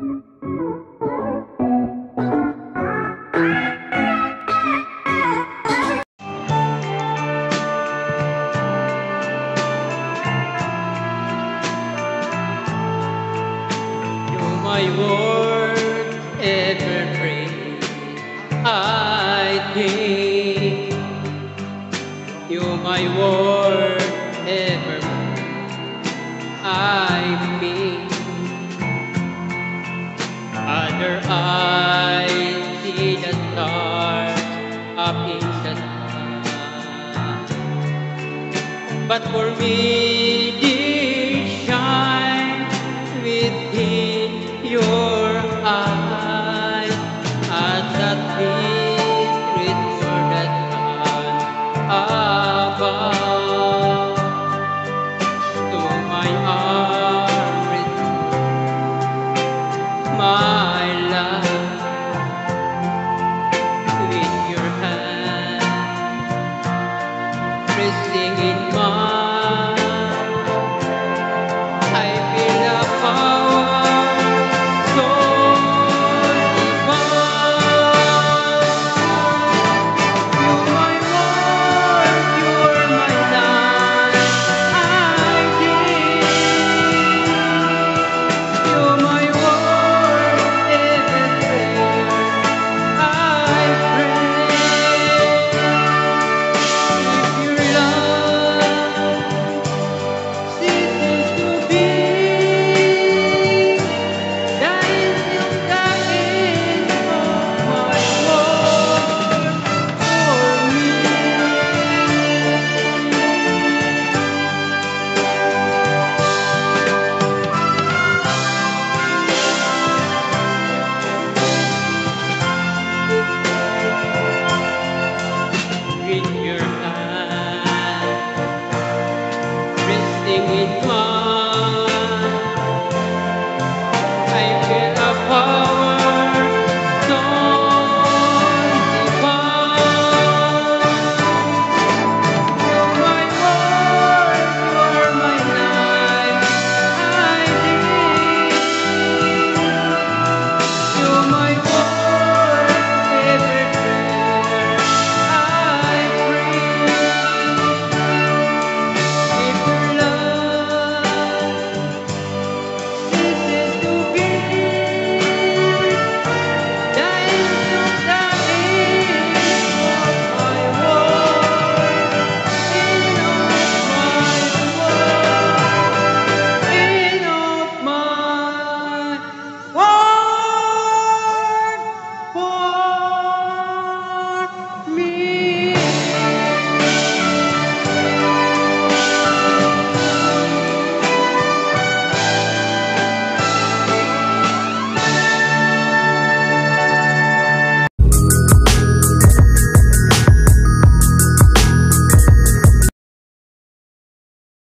My word. I think you're my word other eyes see the stars up in the sky, but for me,